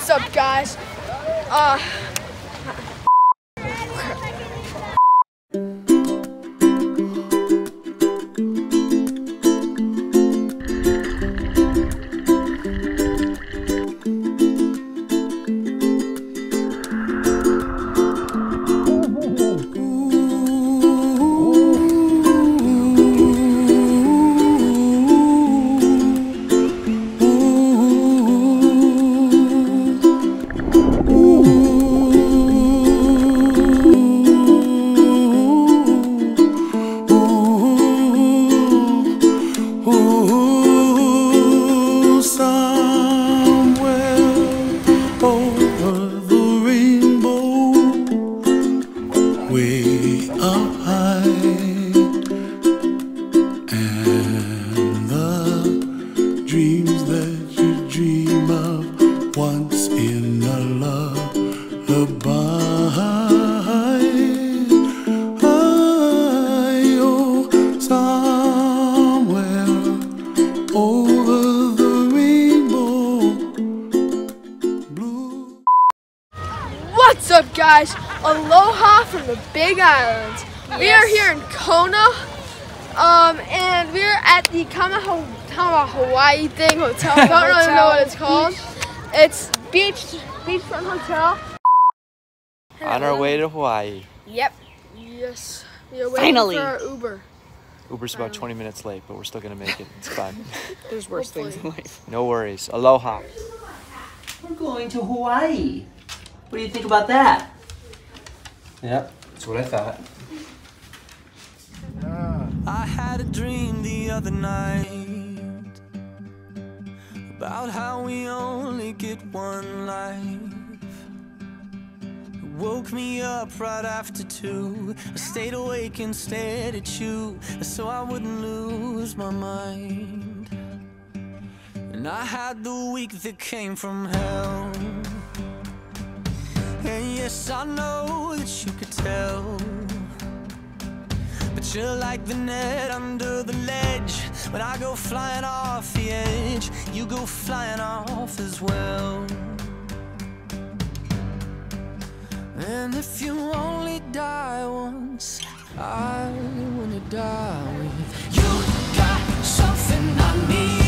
What's up, guys? Uh, guys? Aloha from the Big Islands. We are here in Kona, um, and we're at the Kamaha, Kama Hawaii thing hotel. I don't really know what it's called. It's beach beachfront hotel. On our way to Hawaii. Yep. Yes. We are waiting Finally. for our Uber. Uber's about 20 minutes late, but we're still gonna make it. It's fine. There's worse things in life. No worries. Aloha. We're going to Hawaii. What do you think about that? Yep, that's what I thought. Ah. I had a dream the other night about how we only get one life. It woke me up right after two. I stayed awake and stared at you so I wouldn't lose my mind. And I had the week that came from hell. And yes, I know that you could tell. But you're like the net under the ledge. When I go flying off the edge, you go flying off as well. And if you only die once, I wanna die with you. Got something I need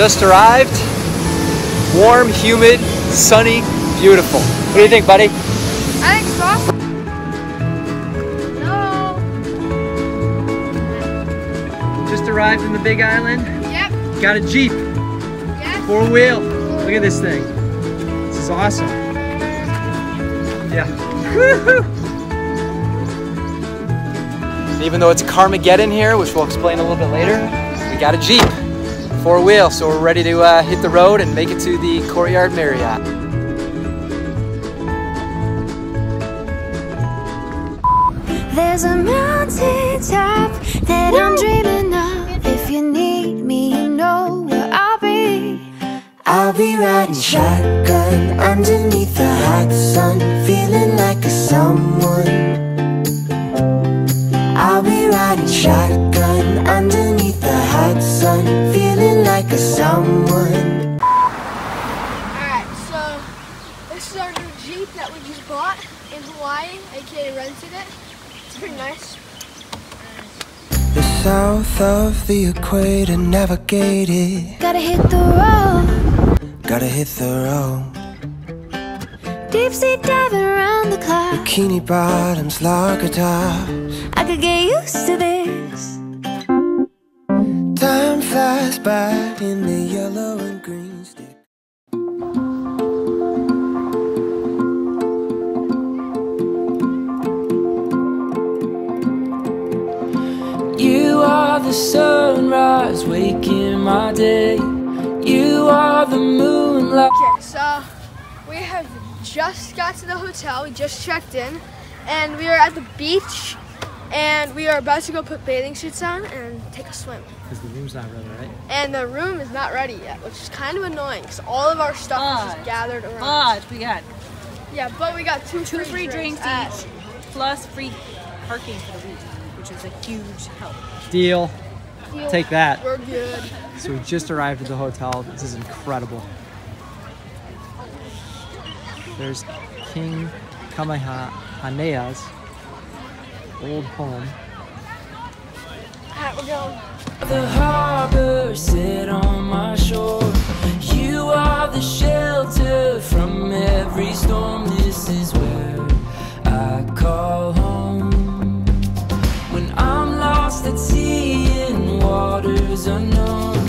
Just arrived. Warm, humid, sunny, beautiful. What do you think, buddy? I think so. No. Just arrived in the Big Island. Yep. Got a Jeep, Yes. four wheel. Look at this thing. This is awesome. Yeah. Even though it's Carmageddon here, which we'll explain a little bit later, we got a Jeep, four wheel, so we're ready to uh, hit the road and make it to the Courtyard Marriott. There's a mountain top that I'm dreaming of. If you need me, you know where I'll be. I'll be riding shotgun underneath the hot sun, feeling like a someone. I'll be riding shotgun underneath the hot sun, feeling like a someone. Alright, so this is our new Jeep that we just bought. in Hawaii, aka rented it. It's pretty nice. The south of the equator navigated. Gotta hit the road. Gotta hit the road. Deep sea diving around the clock. Bikini bottoms, lager tops. I could get used to this. Time flies by in the yellow and green stick. You are the sunrise waking my day. You are the moonlight. Okay, so we have just got to the hotel. We just checked in, and we are at the beach, and we are about to go put bathing suits on and take a swim. Because the room's not ready, right? And the room is not ready yet, which is kind of annoying because all of our stuff is just gathered around. But we got yeah, but we got two, two free drinks at- each, plus free parking for the week, which is a huge help. Deal. Deal. Take that. We're good. So we just arrived at the hotel. This is incredible. There's King Kamehameha's old home. Alright, we're going. The harbor sit on my shore. You are the shelter from every storm. This is where I call home. When I'm lost at sea in waters unknown,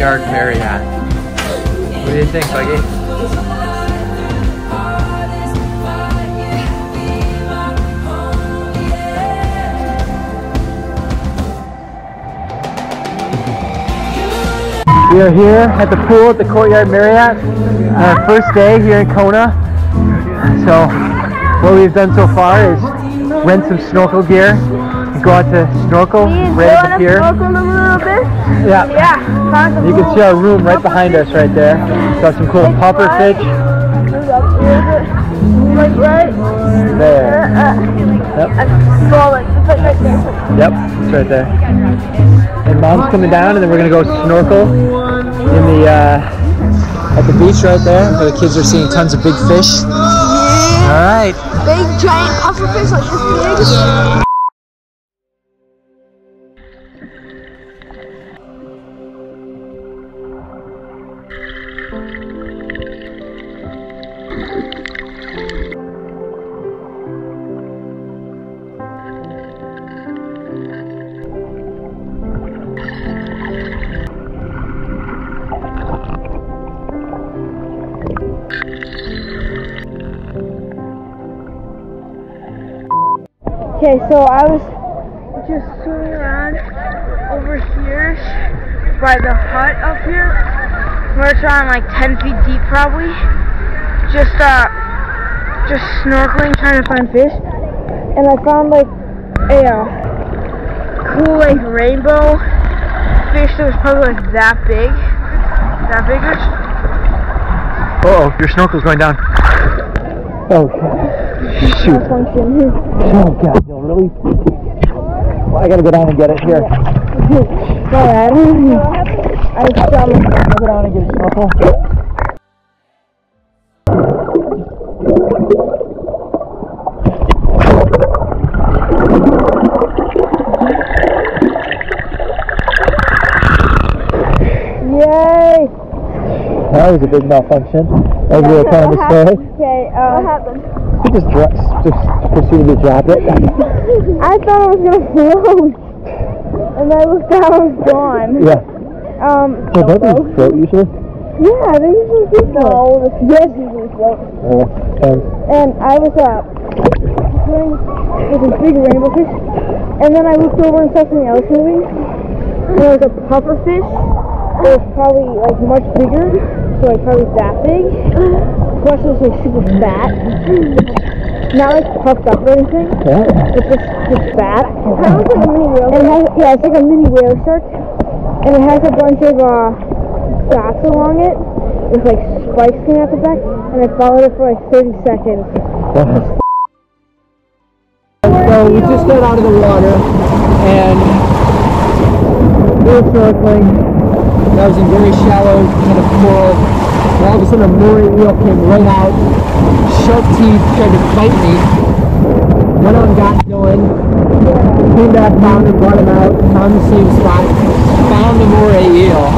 Courtyard Marriott. What do you think, Buggy? We are here at the pool at the Courtyard Marriott our first day here in Kona. So what we've done so far is rent some snorkel gear go out to snorkel right at the pier. a little bit. Yeah. Yeah. You can see our room right behind us right there. Got some cool puffer fish Like right there. Yep. It's right there. Yep, it's right there. And mom's coming down, and then we're gonna go snorkel in the uh, at the beach right there, where the kids are seeing tons of big fish. All right. Big giant pufferfish like this big. Okay, so I was just swimming around over here by the hut up here. We're around like 10 feet deep probably. Just uh just snorkeling trying to find fish. And I found like a uh, cool like rainbow fish that was probably like that big. That big Uh oh, your snorkel's going down. Okay. Shoot. Oh god, no, really? Well, I gotta go down and get it here. Alright. I just um, go down and get a snorkel. That was a big malfunction. As we were trying to say. Okay, uh, what happened? We just, dro- just proceeded to drop it. I thought it was gonna float. And then I looked down, it was gone. yeah. Um, Well, don't they float usually? yeah, they usually do float. No, the yes usually float. Oh, and And I was, up swimming with a big rainbow fish. And then I looked over and saw something else moving. And it was a puffer fish. It was probably, like, much bigger. So, like, probably that big. Plus, it was, like, super fat. Not, like, puffed up or anything. yeah. It's just, just fat. Kind of like a mini whale. And it has, yeah, it's like a mini whale shark. And it has a bunch of uh, dots along it with like spikes coming out the back. And I followed it for like 30 seconds. So we just got out of the water and we were snorkeling. I was in very shallow kind of coral. And all of a sudden a moray eel came right out. Sharp teeth tried to bite me. Went on, got going. Came back, found him, brought him out, found the same spot, found the moray eel.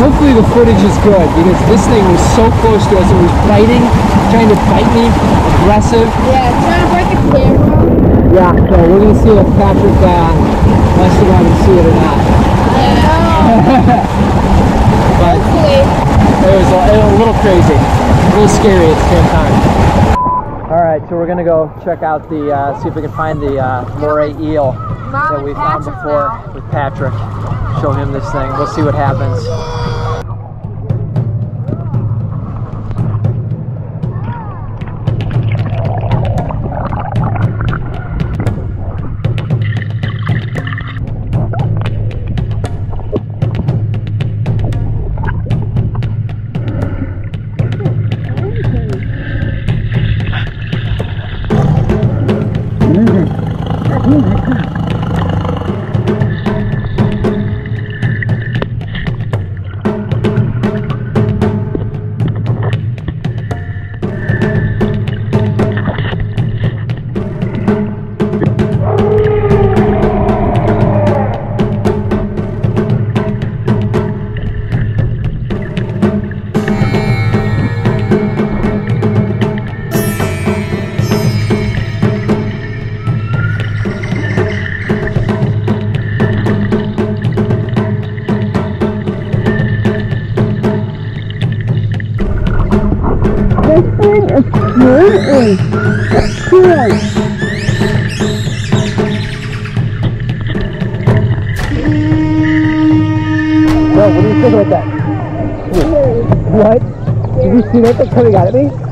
Hopefully the footage is good because this thing was so close to us. It was biting, trying to bite me, aggressive. Yeah, trying to break the camera. Yeah, so we're gonna see if Patrick uh, wants to go out and see it or not. but it was a, a little crazy, a little scary at the same time. All right, so we're gonna go check out the, uh, see if we can find the uh, moray eel that we found before with Patrick. Show him this thing. We'll see what happens. Bro, what do you think about that? What? Did you see that thing coming out at me?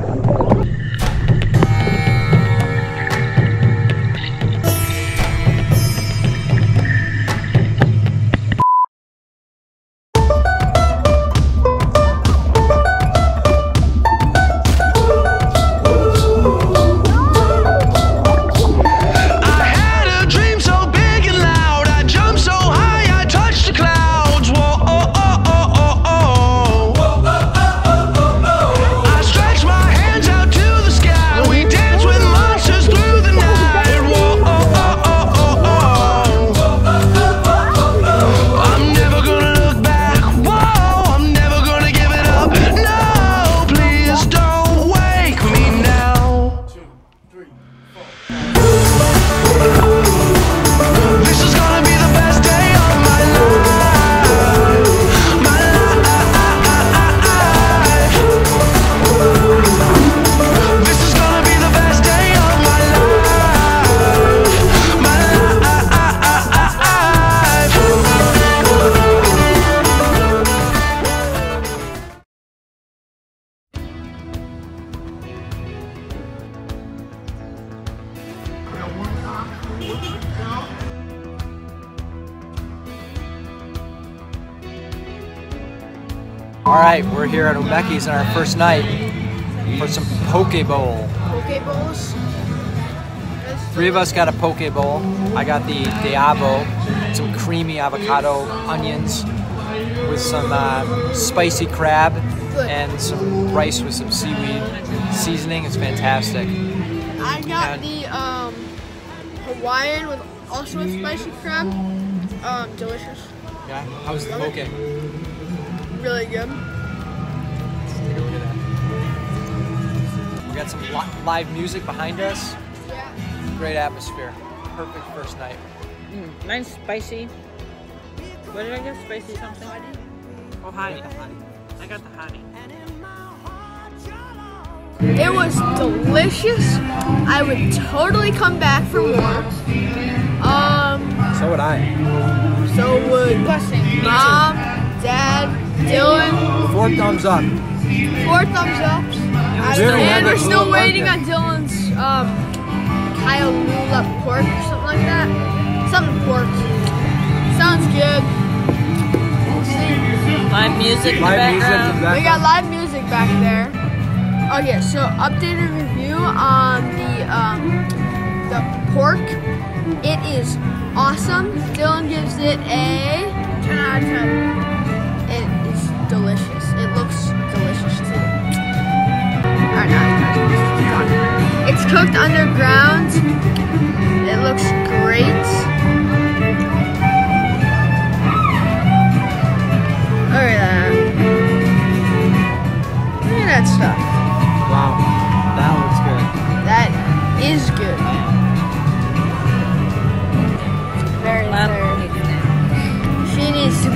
This All right, we're here at Umeke's on our first night for some poke bowl. poke bowls. Three of us got a poke bowl. I got the Diabo, some creamy avocado onions with some uh, spicy crab and some rice with some seaweed seasoning. It's fantastic. I got And- the um, Hawaiian with also with spicy crab. Um, delicious. Yeah. How's the poke? Take Really good. a look at that. We got some li- live music behind us. Yeah. Great atmosphere. Perfect first night. Mine's spicy. What did I get? Spicy something? Oh, honey. I got the hottie. It was delicious. I would totally come back for more. Um, So would I. so would mom, dad, Dylan. Four thumbs up. Four thumbs up. very And we're still waiting on Dylan's um, Kyle Lula pork or something like that. Something pork. Sounds good. We'll. Live music in the Live music. background. We got live music back there. Okay, so updated review on the um, the pork. It is awesome. Dylan gives it a 10 out of 10. Delicious. It looks delicious too. It's cooked underground. It looks great.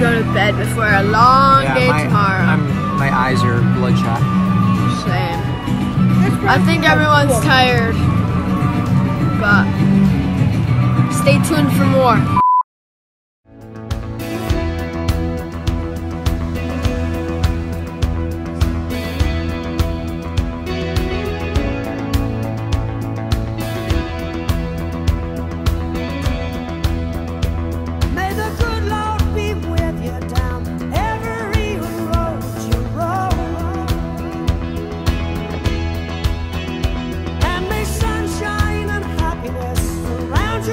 Go to bed before a long day my, tomorrow. I'm, my eyes are bloodshot. Same. I think everyone's tired. But stay tuned for more.